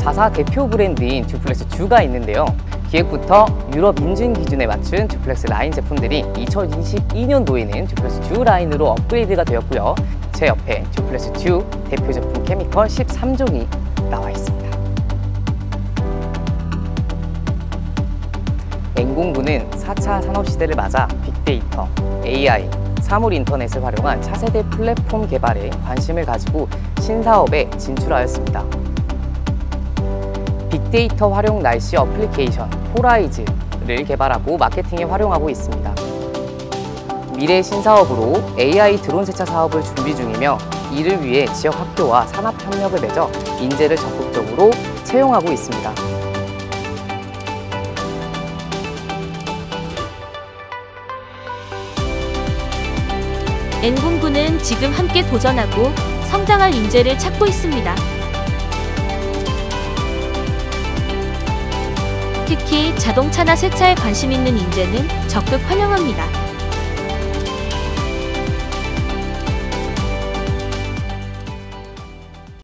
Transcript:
N사사 대표 브랜드인 듀플렉스 주가 있는데요. 기획부터 유럽 인증 기준에 맞춘 듀플렉스 라인 제품들이 2022년도에는 듀플렉스 주 라인으로 업그레이드가 되었고요. 제 옆에 듀플렉스 주 대표 제품 케미컬 13종이 나와 있습니다. N공구는 4차 산업시대를 맞아 빅데이터, AI, 사물 인터넷을 활용한 차세대 플랫폼 개발에 관심을 가지고 신사업에 진출하였습니다. 빅데이터 활용 날씨 어플리케이션 호라이즈를 개발하고 마케팅에 활용하고 있습니다. 미래 신사업으로 AI 드론 세차 사업을 준비 중이며 이를 위해 지역 학교와 산업 협력을 맺어 인재를 적극적으로 채용하고 있습니다. N공구는 지금 함께 도전하고 성장할 인재를 찾고 있습니다. 특히 자동차나 세차에 관심 있는 인재는 적극 환영합니다.